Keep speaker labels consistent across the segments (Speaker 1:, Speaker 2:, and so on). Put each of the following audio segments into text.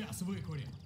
Speaker 1: Сейчас выкурим.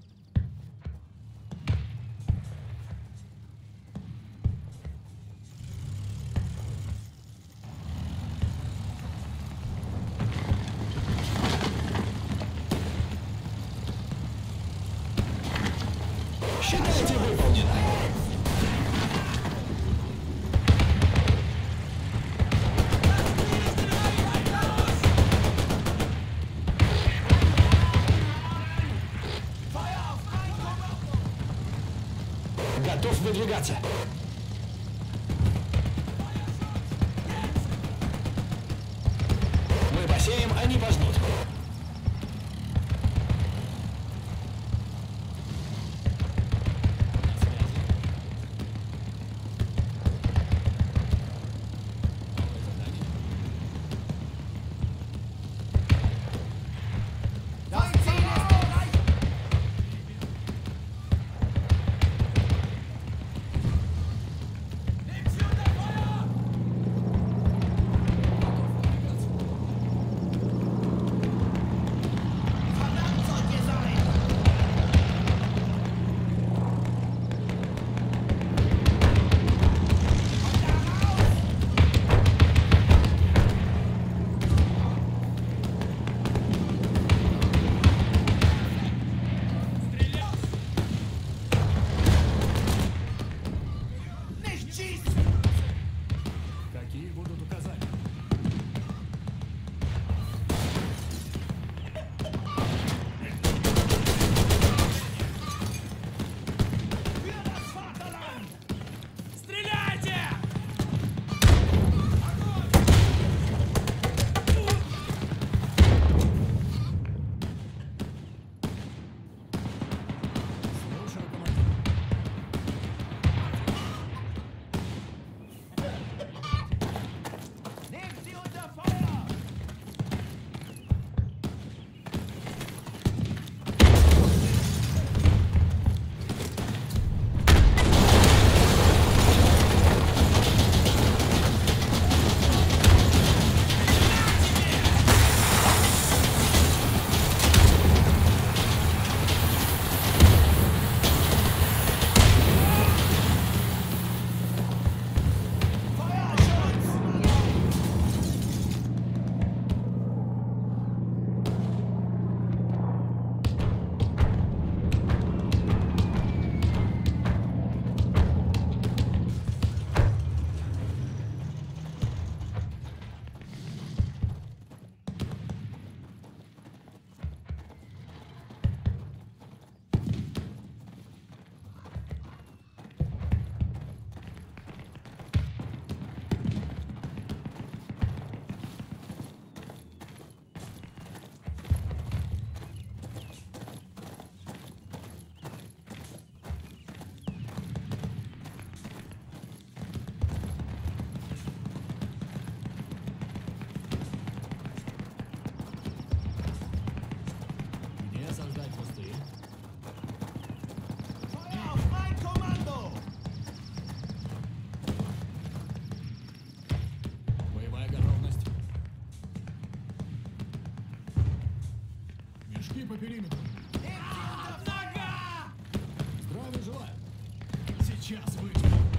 Speaker 1: Сейчас выйдем.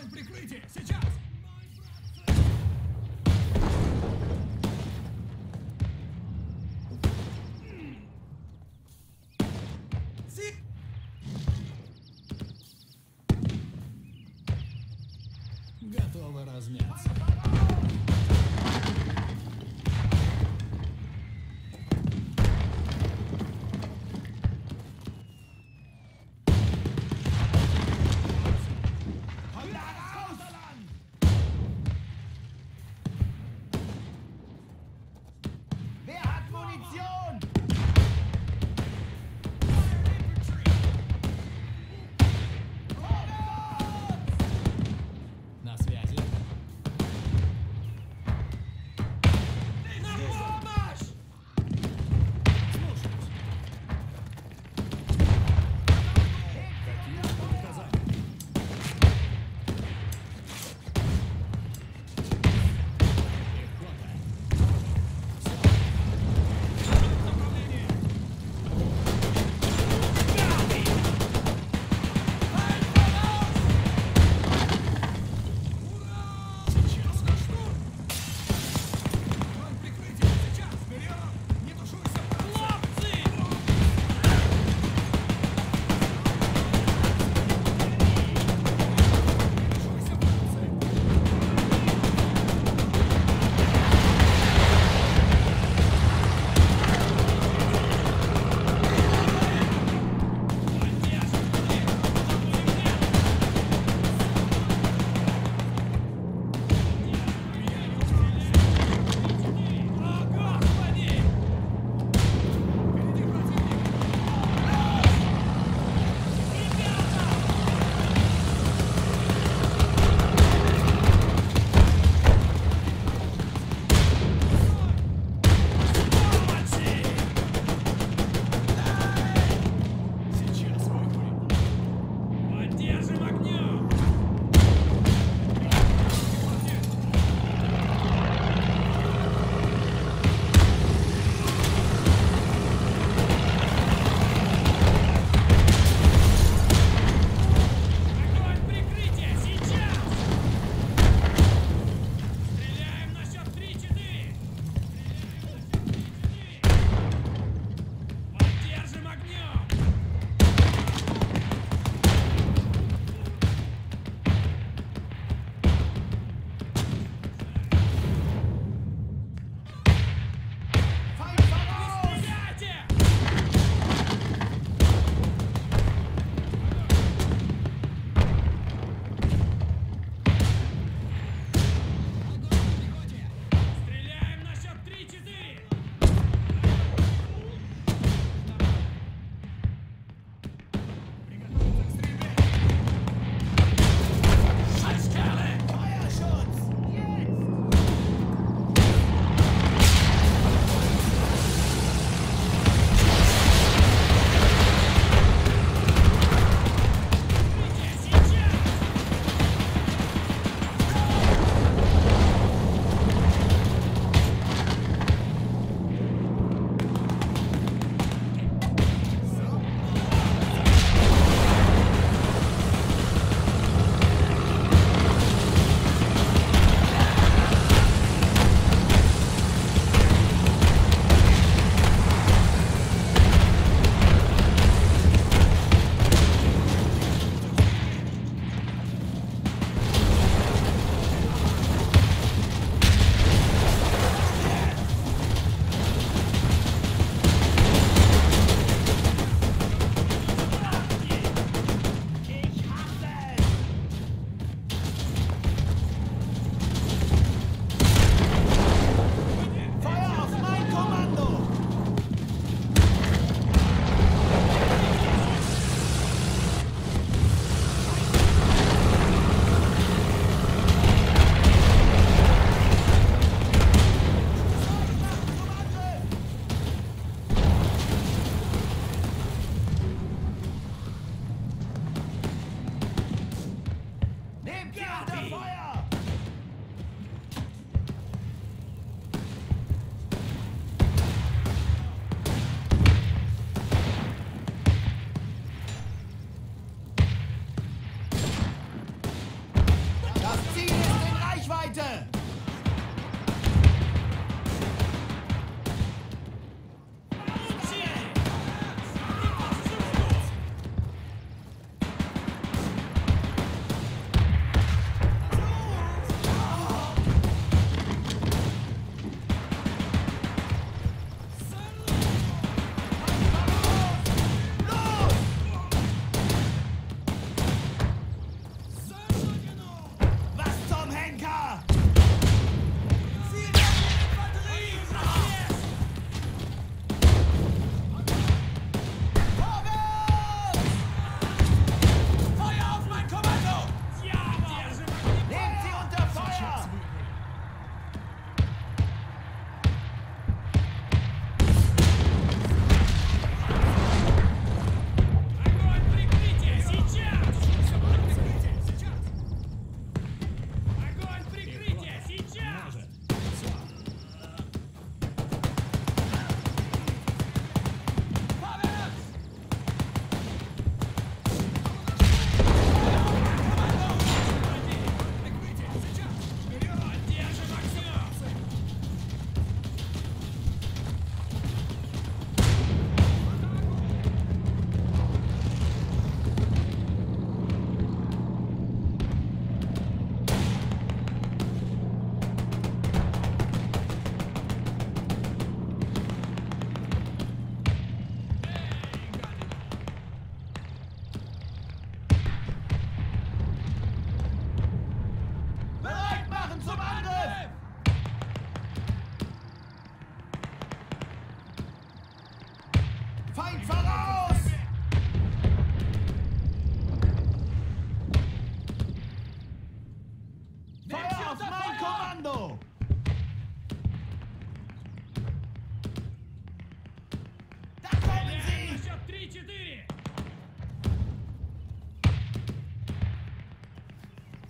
Speaker 1: Огонь прикрытие! Сейчас! Готово размяться.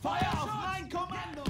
Speaker 2: Feuer auf mein Kommando!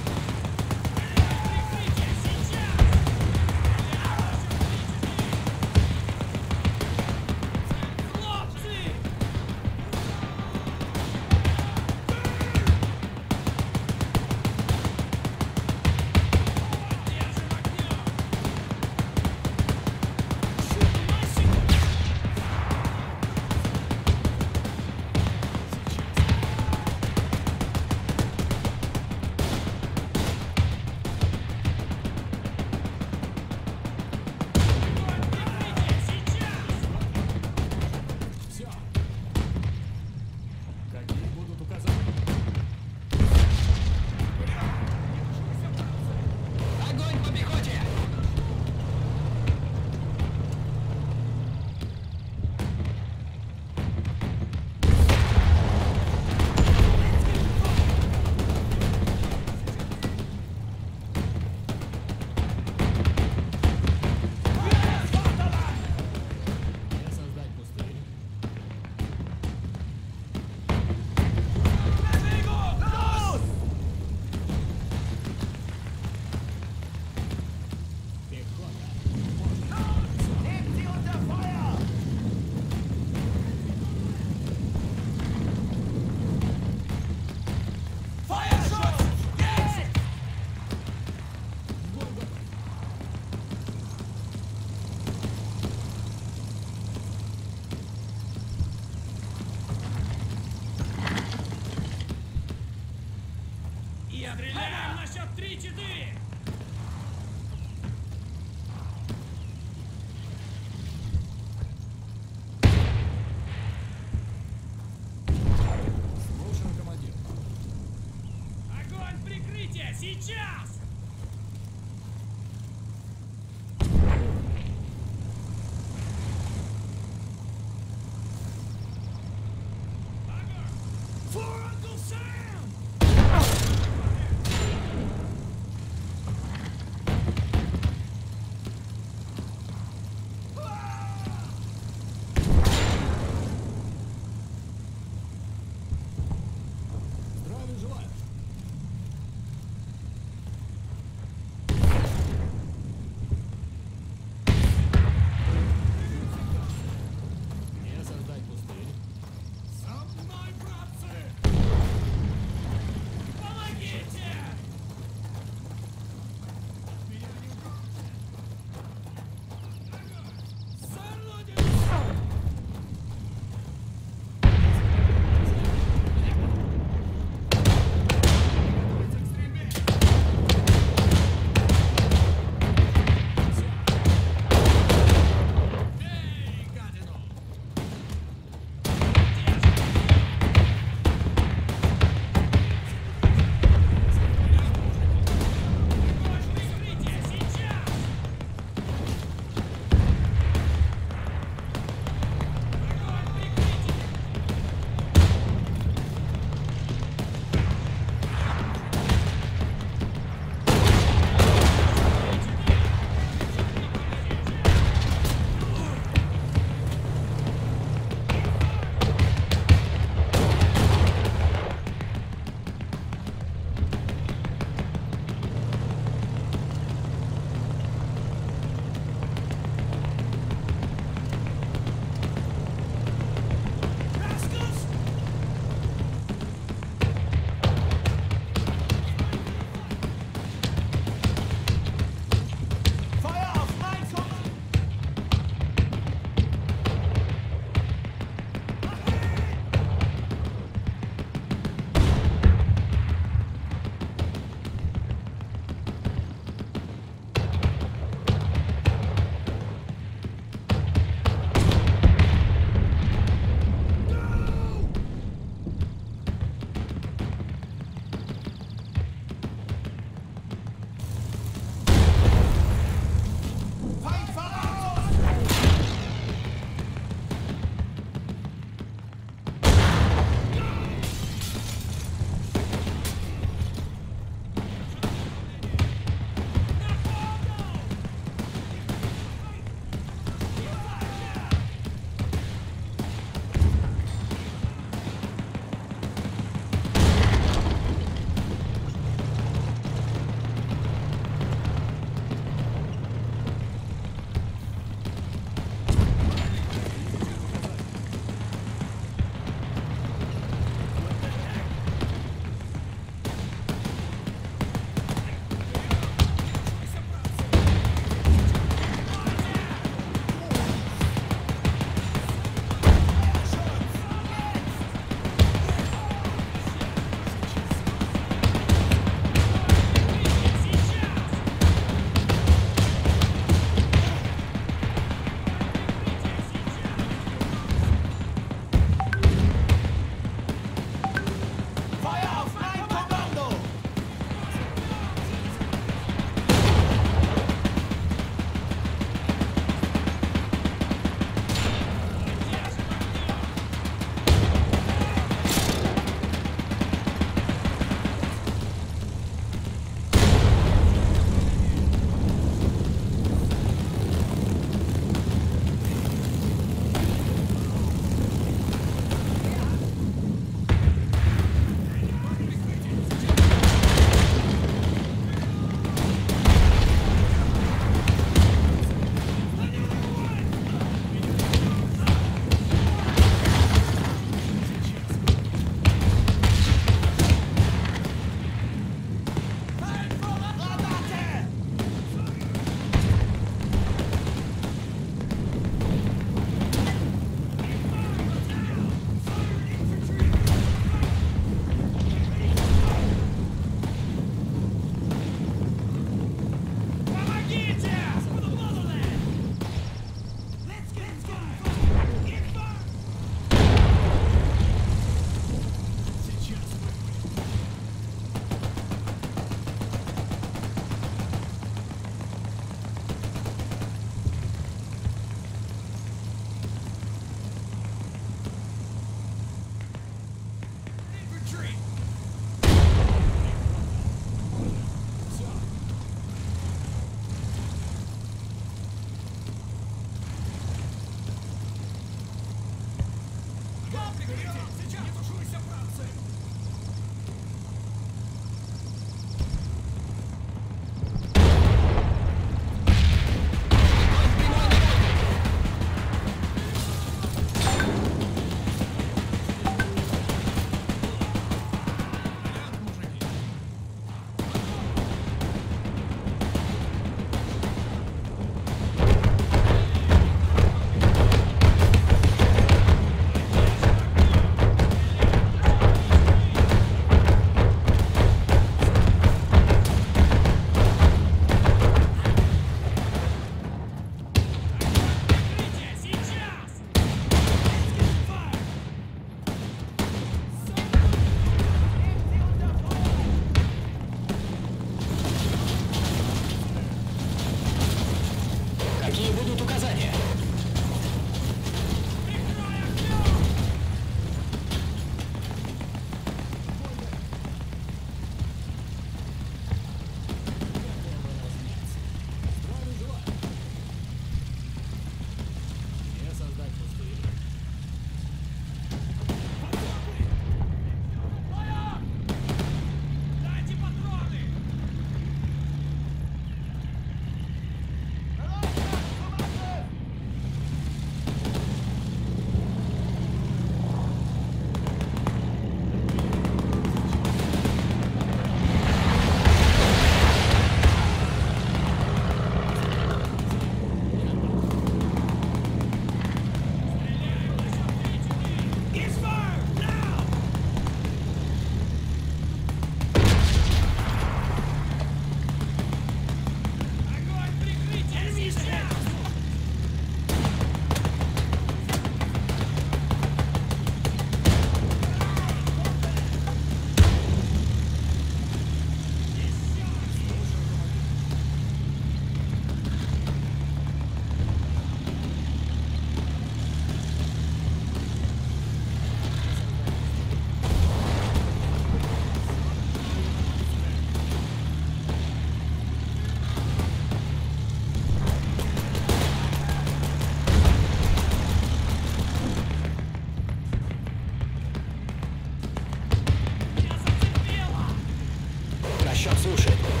Speaker 3: Расчет слушает.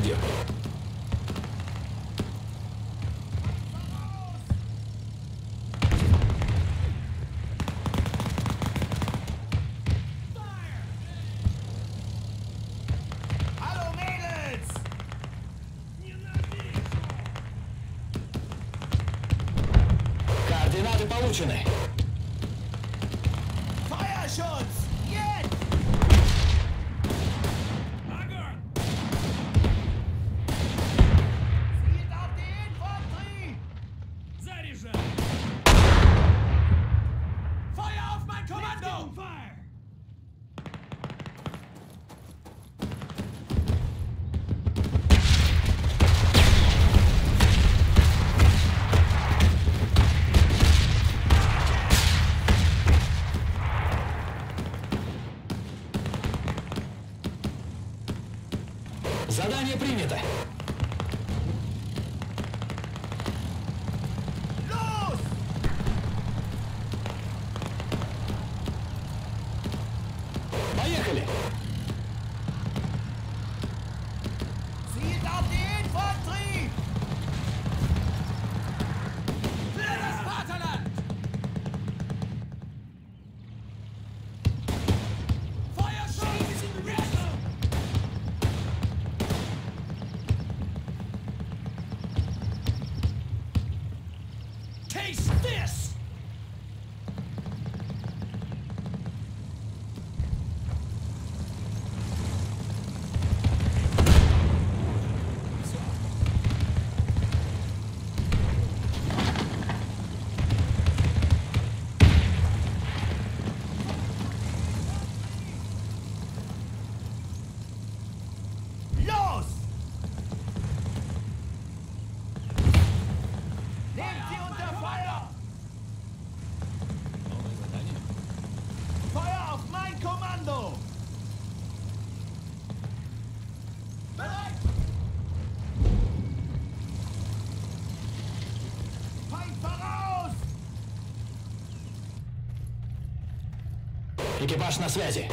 Speaker 1: Слушаю, Экипаж на связи.